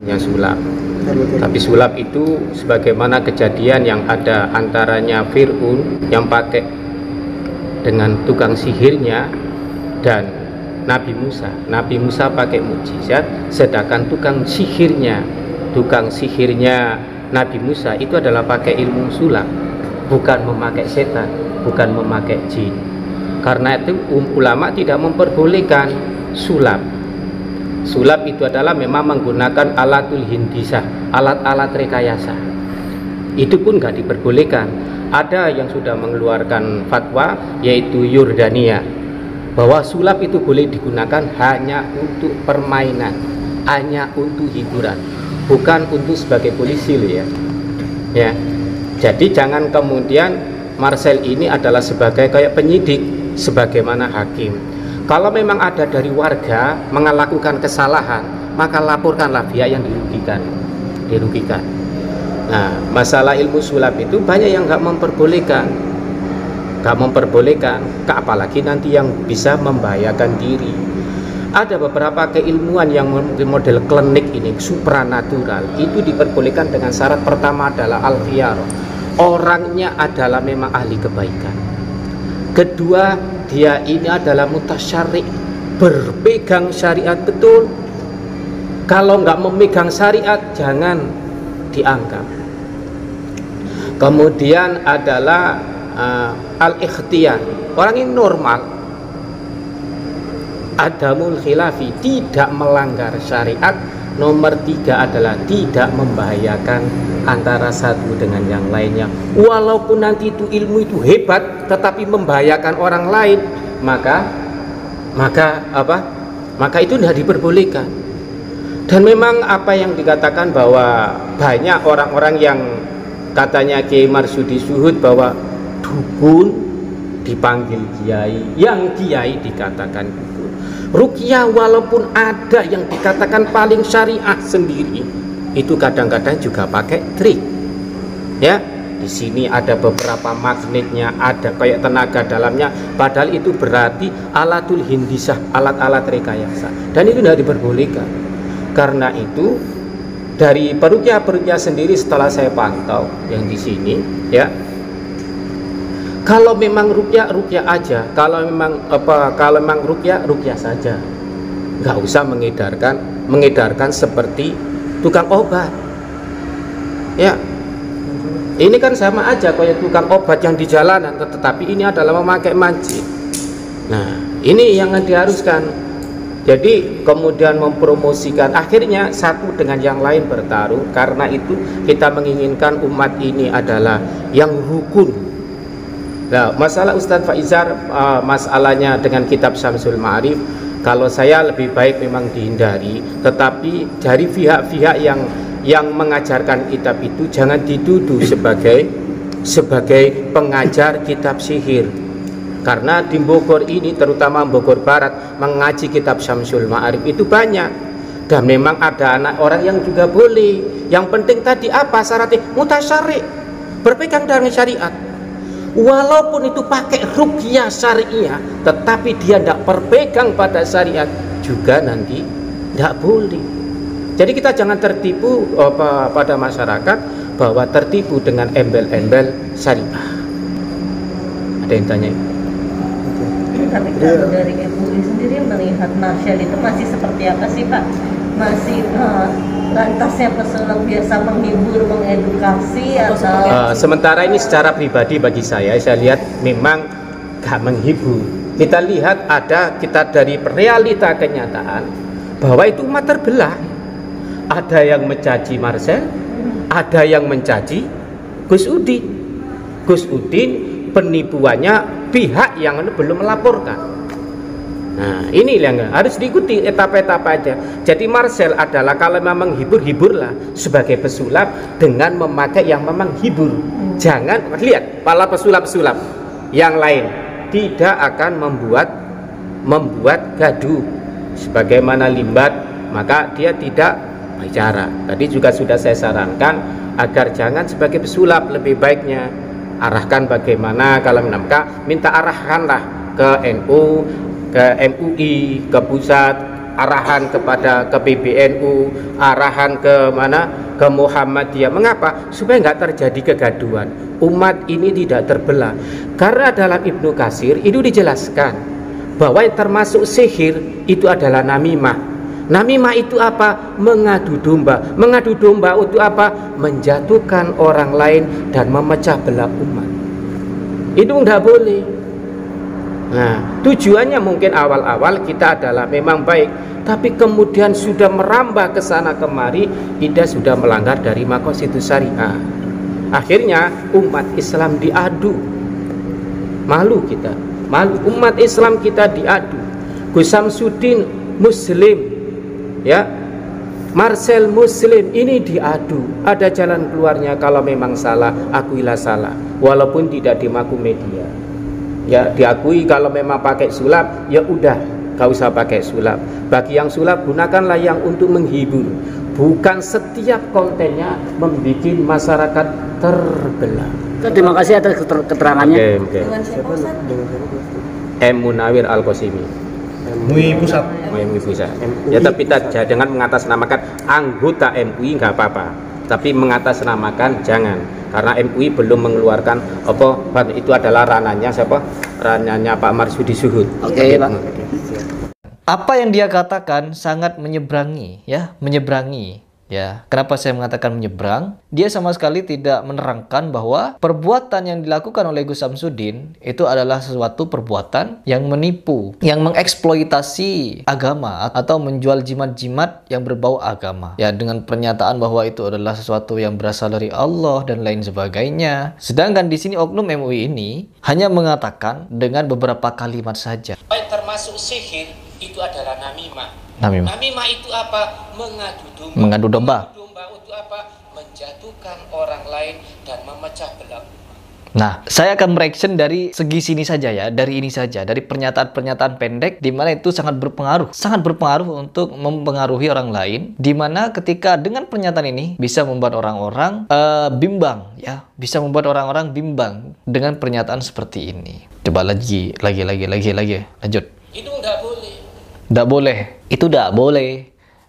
yang sulap. Tapi sulap itu sebagaimana kejadian yang ada antaranya Fir'un yang pakai dengan tukang sihirnya dan Nabi Musa. Nabi Musa pakai mujizat sedangkan tukang sihirnya tukang sihirnya Nabi Musa itu adalah pakai ilmu sulap bukan memakai setan, bukan memakai jin. Karena itu um, ulama tidak memperbolehkan sulap Sulap itu adalah memang menggunakan alatul hindisah, alat-alat rekayasa. Itu pun nggak diperbolehkan. Ada yang sudah mengeluarkan fatwa yaitu Yordania bahwa sulap itu boleh digunakan hanya untuk permainan, hanya untuk hiburan, bukan untuk sebagai polisi loh ya. Ya. Jadi jangan kemudian Marcel ini adalah sebagai kayak penyidik sebagaimana hakim kalau memang ada dari warga melakukan kesalahan, maka laporkanlah pihak yang dirugikan. Dirugikan. Nah, masalah ilmu sulap itu banyak yang nggak memperbolehkan, nggak memperbolehkan, apalagi nanti yang bisa membahayakan diri. Ada beberapa keilmuan yang model klinik ini supranatural itu diperbolehkan dengan syarat pertama adalah al Orangnya adalah memang ahli kebaikan. Kedua, dia ini adalah mutasyari berpegang syariat betul. Kalau nggak memegang syariat jangan dianggap. Kemudian adalah uh, al-ikhtiyar orang ini normal. Adamul khilafi tidak melanggar syariat nomor tiga adalah tidak membahayakan antara satu dengan yang lainnya. Walaupun nanti itu ilmu itu hebat tetapi membahayakan orang lain maka maka apa? Maka itu tidak diperbolehkan. Dan memang apa yang dikatakan bahwa banyak orang-orang yang katanya Kiai Marsudi Suhud bahwa dukun dipanggil kiai yang kiai dikatakan dukun rukyah walaupun ada yang dikatakan paling syariah sendiri itu kadang-kadang juga pakai trik. Ya di sini ada beberapa magnetnya ada kayak tenaga dalamnya. Padahal itu berarti alatul hindisah alat-alat rekayasa. Dan itu tidak diperbolehkan. Karena itu dari perukia-perukia sendiri setelah saya pantau yang di sini ya kalau memang rukyah rukyah aja. Kalau memang apa kalau memang rukyah rukyah saja. Nggak usah mengedarkan mengedarkan seperti tukang obat. Ya. Ini kan sama aja kayak tukang obat yang di jalanan tetapi ini adalah memakai manci nah ini yang diharuskan. Jadi kemudian mempromosikan. Akhirnya satu dengan yang lain bertaruh. Karena itu kita menginginkan umat ini adalah yang rukun Nah, masalah Ustadz Faizar uh, masalahnya dengan kitab Syamsul Ma'arif kalau saya lebih baik memang dihindari. Tetapi dari pihak-pihak yang yang mengajarkan kitab itu jangan dituduh sebagai sebagai pengajar kitab sihir. Karena di Bogor ini terutama Bogor Barat mengaji kitab Syamsul Ma'arif itu banyak. Dan memang ada anak orang yang juga boleh. Yang penting tadi apa? Syaratnya mutasyari. Berpegang dengan syariat walaupun itu pakai rukyah syariah tetapi dia tidak berpegang pada syariat juga nanti tidak boleh jadi kita jangan tertipu apa, pada masyarakat bahwa tertipu dengan embel-embel syariah. Ada yang tanya? Tapi kalau dari MUI sendiri melihat Marshall itu masih seperti apa sih Pak? Masih uh, lantasnya pesulap biasa menghibur, mengedukasi atau? Uh, sementara ini secara pribadi bagi saya, saya lihat memang gak menghibur. Kita lihat ada kita dari realita kenyataan bahwa itu umat terbelah ada yang mencaci Marcel ada yang mencaci Gus Udin Gus Udin penipuannya pihak yang belum melaporkan nah ini yang harus diikuti etapa-etapa aja. Jadi Marcel adalah kalau memang hibur-hiburlah sebagai pesulap dengan memakai yang memang hibur. Jangan lihat pala pesulap-pesulap. Yang lain tidak akan membuat membuat gaduh. Sebagaimana limbat maka dia tidak bicara. Tadi juga sudah saya sarankan agar jangan sebagai pesulap lebih baiknya arahkan bagaimana. Kalau menamka minta arahkanlah ke NU, ke MUI, ke pusat arahan kepada ke PBNU, arahan ke mana ke Muhammadiyah. Mengapa? Supaya nggak terjadi kegaduhan. Umat ini tidak terbelah. Karena dalam Ibnu Kasir itu dijelaskan bahwa yang termasuk sihir itu adalah namimah. Namimah itu apa? Mengadu domba. Mengadu domba itu apa? Menjatuhkan orang lain dan memecah belah umat. Itu nggak boleh. Nah, tujuannya mungkin awal-awal kita adalah memang baik, tapi kemudian sudah merambah ke sana kemari, kita sudah melanggar dari makositus syariah. Akhirnya umat Islam diadu. Malu kita, malu umat Islam kita diadu. Gus Samsudin Muslim, ya, Marcel Muslim ini diadu. Ada jalan keluarnya kalau memang salah, akuilah salah, walaupun tidak dimaku media ya diakui kalau memang pakai sulap ya udah gak usah pakai sulap. Bagi yang sulap gunakanlah yang untuk menghibur. Bukan setiap kontennya membuat masyarakat terbelah. Terima kasih atas keterangannya. Okay, okay. dengan siapa M. Munawir Al Qasimi MUI pusat. MUI pusat. Ya tapi jangan mengatasnamakan anggota MUI nggak apa-apa tapi mengatasnamakan jangan. Karena MUI belum mengeluarkan apa itu adalah rananya siapa? Rananya Pak Marsudi Suhud. Oke okay, Pak. Apa yang dia katakan sangat menyeberangi ya menyeberangi Ya, kenapa saya mengatakan menyeberang? Dia sama sekali tidak menerangkan bahwa perbuatan yang dilakukan oleh Gus Samsudin itu adalah sesuatu perbuatan yang menipu, yang mengeksploitasi agama atau menjual jimat-jimat yang berbau agama. Ya, dengan pernyataan bahwa itu adalah sesuatu yang berasal dari Allah dan lain sebagainya. Sedangkan di sini oknum MUI ini hanya mengatakan dengan beberapa kalimat saja. Baik termasuk sihir itu adalah namimah Namimah. Namimah itu apa? Mengadu domba. Mengadu domba. Mengadu domba itu apa? Menjatuhkan orang lain dan memecah belah Nah, saya akan mereaction dari segi sini saja ya, dari ini saja, dari pernyataan-pernyataan pendek di mana itu sangat berpengaruh, sangat berpengaruh untuk mempengaruhi orang lain, di mana ketika dengan pernyataan ini bisa membuat orang-orang uh, bimbang ya, bisa membuat orang-orang bimbang dengan pernyataan seperti ini. Coba lagi, lagi, lagi, lagi, lagi, lanjut. Itu enggak Enggak boleh. Itu tidak boleh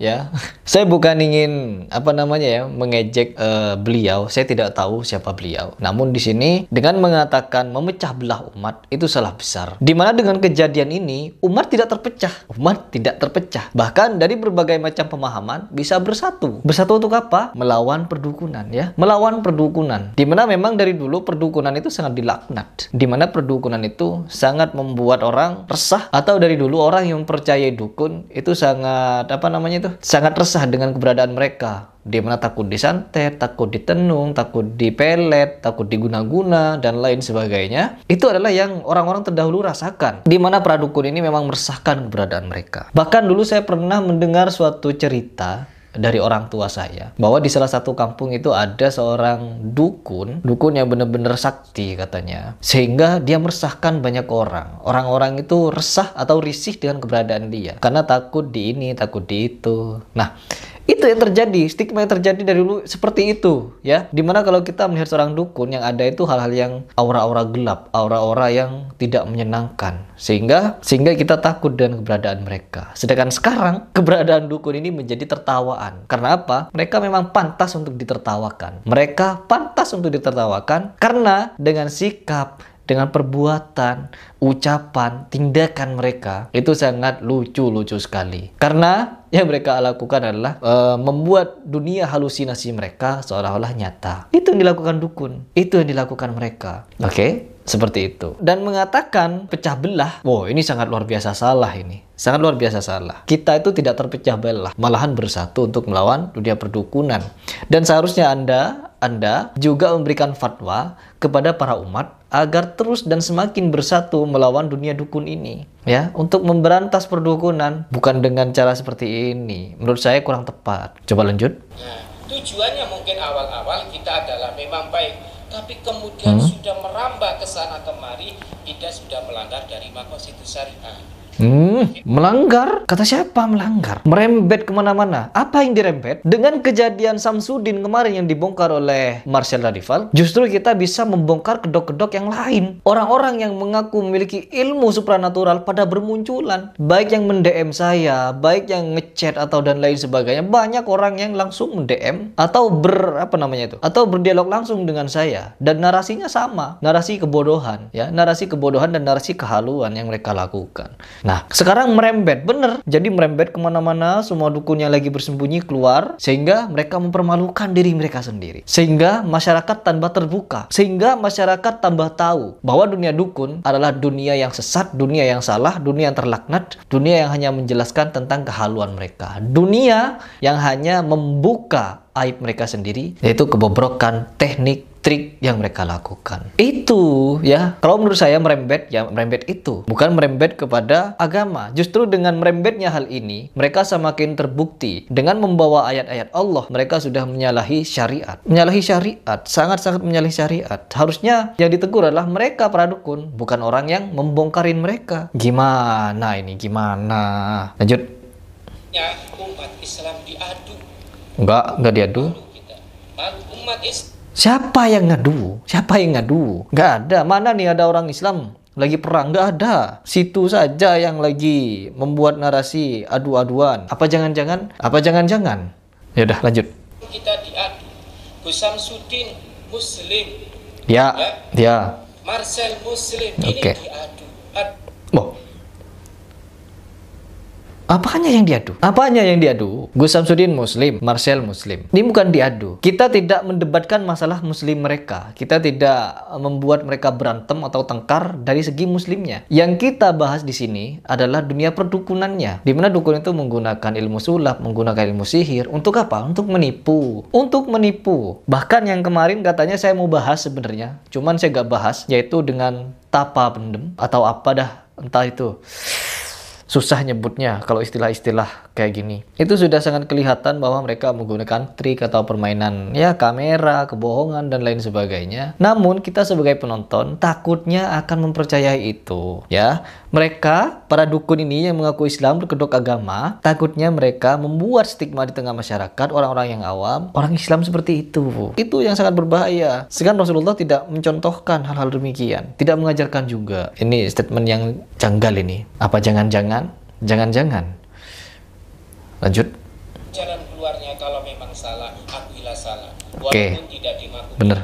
ya. Saya bukan ingin apa namanya ya mengejek uh, beliau. Saya tidak tahu siapa beliau. Namun di sini dengan mengatakan memecah belah umat itu salah besar. Di mana dengan kejadian ini umat tidak terpecah. Umat tidak terpecah. Bahkan dari berbagai macam pemahaman bisa bersatu. Bersatu untuk apa? Melawan perdukunan ya. Melawan perdukunan. Di mana memang dari dulu perdukunan itu sangat dilaknat. Di mana perdukunan itu sangat membuat orang resah. Atau dari dulu orang yang percaya dukun itu sangat apa namanya itu sangat resah dengan keberadaan mereka di mana takut disantet, takut ditenung, takut dipelet, takut diguna-guna dan lain sebagainya. Itu adalah yang orang-orang terdahulu rasakan. Di mana pradukun ini memang meresahkan keberadaan mereka. Bahkan dulu saya pernah mendengar suatu cerita dari orang tua saya bahwa di salah satu kampung itu ada seorang dukun dukun yang benar-benar sakti katanya. Sehingga dia meresahkan banyak orang. Orang-orang itu resah atau risih dengan keberadaan dia. Karena takut di ini takut di itu. Nah itu yang terjadi, stigma yang terjadi dari dulu seperti itu, ya. Di mana kalau kita melihat seorang dukun yang ada itu hal-hal yang aura-aura gelap, aura-aura yang tidak menyenangkan, sehingga sehingga kita takut dengan keberadaan mereka. Sedangkan sekarang keberadaan dukun ini menjadi tertawaan. Karena apa? Mereka memang pantas untuk ditertawakan. Mereka pantas untuk ditertawakan karena dengan sikap dengan perbuatan, ucapan, tindakan mereka itu sangat lucu-lucu sekali. Karena yang mereka lakukan adalah uh, membuat dunia halusinasi mereka seolah-olah nyata. Itu yang dilakukan dukun. Itu yang dilakukan mereka. Oke? Okay? Seperti itu. Dan mengatakan pecah belah. Wow, ini sangat luar biasa salah ini. Sangat luar biasa salah. Kita itu tidak terpecah belah, malahan bersatu untuk melawan dunia perdukunan. Dan seharusnya Anda anda juga memberikan fatwa kepada para umat agar terus dan semakin bersatu melawan dunia dukun ini ya untuk memberantas perdukunan bukan dengan cara seperti ini. Menurut saya kurang tepat. Coba lanjut. Nah, tujuannya mungkin awal-awal kita adalah memang baik tapi kemudian hmm? sudah merambah ke sana kemari kita sudah melanggar dari konstitusi syariah Hmm, melanggar? Kata siapa melanggar? Merembet ke mana-mana. Apa yang dirembet? Dengan kejadian Samsudin kemarin yang dibongkar oleh Marcel Radival, justru kita bisa membongkar kedok-kedok yang lain. Orang-orang yang mengaku memiliki ilmu supranatural pada bermunculan. Baik yang mendm saya, baik yang ngechat atau dan lain sebagainya. Banyak orang yang langsung mendm atau ber apa namanya itu? Atau berdialog langsung dengan saya dan narasinya sama, narasi kebodohan ya, narasi kebodohan dan narasi kehaluan yang mereka lakukan. Nah, sekarang merembet, bener. Jadi merembet ke mana-mana, semua dukun yang lagi bersembunyi keluar, sehingga mereka mempermalukan diri mereka sendiri. Sehingga masyarakat tambah terbuka, sehingga masyarakat tambah tahu bahwa dunia dukun adalah dunia yang sesat, dunia yang salah, dunia yang terlaknat, dunia yang hanya menjelaskan tentang kehaluan mereka. Dunia yang hanya membuka aib mereka sendiri, yaitu kebobrokan teknik trik yang mereka lakukan. Itu ya, kalau menurut saya merembet ya merembet itu, bukan merembet kepada agama. Justru dengan merembetnya hal ini, mereka semakin terbukti dengan membawa ayat-ayat Allah, mereka sudah menyalahi syariat. Menyalahi syariat, sangat-sangat menyalahi syariat. Harusnya yang ditegur adalah mereka para dukun, bukan orang yang membongkarin mereka. Gimana ini? Gimana? Lanjut. Ya, umat Islam diadu. Enggak, enggak diadu. Umat Islam Siapa yang ngadu? Siapa yang ngadu? Nggak ada. Mana nih ada orang Islam lagi perang? Nggak ada. Situ saja yang lagi membuat narasi adu-aduan. Apa jangan-jangan? Apa jangan-jangan? Ya udah lanjut. Kita diadu. Gus Samsudin Muslim. Ya, ya. ya. Marcel Muslim. Ini okay. diadu. Ad oh, Apanya yang diadu? Apanya yang diadu? Gus Samsudin Muslim, Marcel Muslim. Ini bukan diadu. Kita tidak mendebatkan masalah Muslim mereka. Kita tidak membuat mereka berantem atau tengkar dari segi Muslimnya. Yang kita bahas di sini adalah dunia perdukunannya. Di mana dukun itu menggunakan ilmu sulap, menggunakan ilmu sihir. Untuk apa? Untuk menipu. Untuk menipu. Bahkan yang kemarin katanya saya mau bahas sebenarnya. Cuman saya gak bahas. Yaitu dengan tapa pendem. Atau apa dah. Entah itu susah nyebutnya kalau istilah-istilah kayak gini. Itu sudah sangat kelihatan bahwa mereka menggunakan trik atau permainan ya kamera, kebohongan dan lain sebagainya. Namun kita sebagai penonton takutnya akan mempercayai itu ya. Mereka para dukun ini yang mengaku Islam berkedok agama, takutnya mereka membuat stigma di tengah masyarakat orang-orang yang awam, orang Islam seperti itu. Itu yang sangat berbahaya. Sekarang Rasulullah tidak mencontohkan hal-hal demikian, tidak mengajarkan juga. Ini statement yang janggal ini. Apa jangan-jangan Jangan-jangan. Lanjut. Jalan keluarnya kalau memang salah, akuilah salah. Oke. Okay. tidak Bener.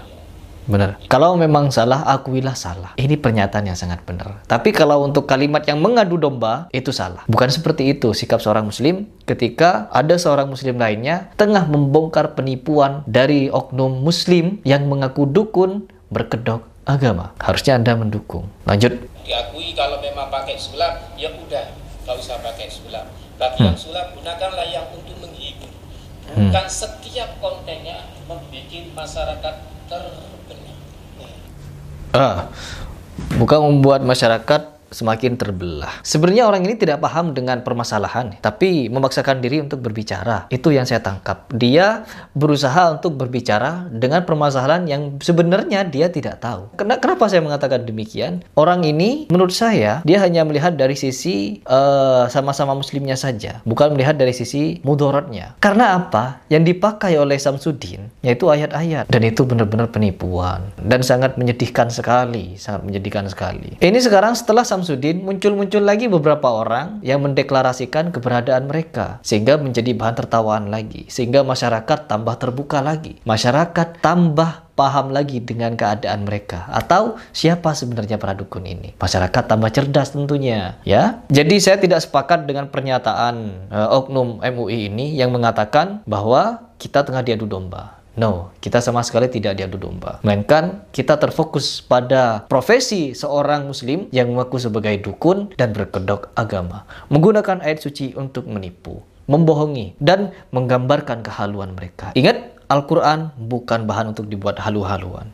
Benar. Kalau memang salah, akuilah salah. Ini pernyataan yang sangat benar. Tapi kalau untuk kalimat yang mengadu domba, itu salah. Bukan seperti itu sikap seorang muslim ketika ada seorang muslim lainnya tengah membongkar penipuan dari oknum muslim yang mengaku dukun berkedok agama. Harusnya Anda mendukung. Lanjut. Diakui kalau memang pakai sulap, ya udah nggak usah pakai sulap bagi hmm. yang sulap gunakanlah yang untuk menghibur hmm. bukan hmm. setiap kontennya membuat masyarakat terbenar ah bukan membuat masyarakat semakin terbelah. Sebenarnya orang ini tidak paham dengan permasalahan, tapi memaksakan diri untuk berbicara. Itu yang saya tangkap. Dia berusaha untuk berbicara dengan permasalahan yang sebenarnya dia tidak tahu. Kenapa saya mengatakan demikian? Orang ini menurut saya dia hanya melihat dari sisi eh, sama-sama muslimnya saja, bukan melihat dari sisi mudorotnya. Karena apa? Yang dipakai oleh Samsudin yaitu ayat-ayat dan itu benar-benar penipuan dan sangat menyedihkan sekali, sangat menyedihkan sekali. Ini sekarang setelah Samsudin Samsudin muncul-muncul lagi beberapa orang yang mendeklarasikan keberadaan mereka sehingga menjadi bahan tertawaan lagi sehingga masyarakat tambah terbuka lagi. Masyarakat tambah paham lagi dengan keadaan mereka atau siapa sebenarnya para dukun ini. Masyarakat tambah cerdas tentunya ya. Jadi saya tidak sepakat dengan pernyataan uh, oknum MUI ini yang mengatakan bahwa kita tengah diadu domba No, kita sama sekali tidak diadu domba. Melainkan kita terfokus pada profesi seorang muslim yang mengaku sebagai dukun dan berkedok agama. Menggunakan ayat suci untuk menipu, membohongi, dan menggambarkan kehaluan mereka. Ingat, Al-Quran bukan bahan untuk dibuat halu-haluan.